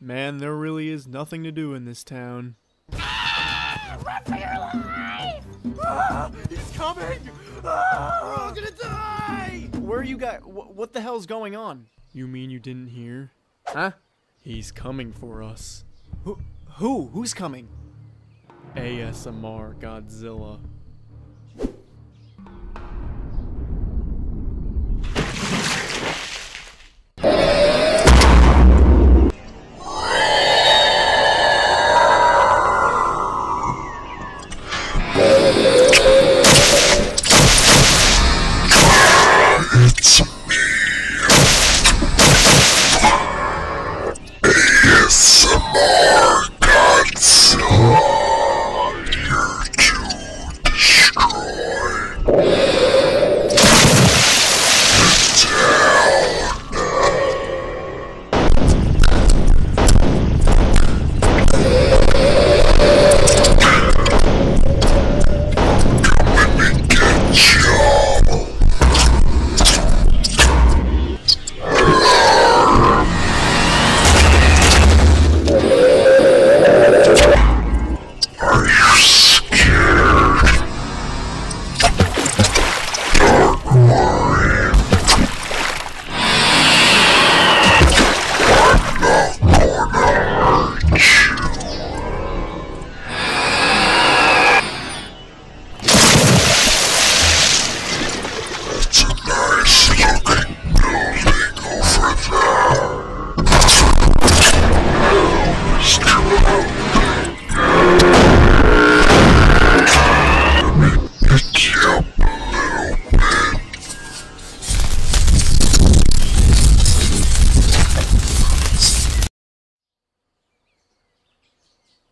Man, there really is nothing to do in this town. Run for your life! He's coming! Ah, we're all gonna die! Where are you guys? Wh- what the hell's going on? You mean you didn't hear? Huh? He's coming for us. Who? Who? Who's coming? ASMR Godzilla. Oh.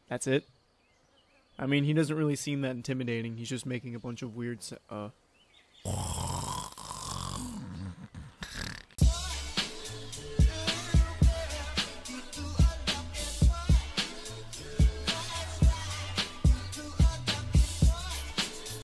That's it. I mean, he doesn't really seem that intimidating. He's just making a bunch of weird. Uh...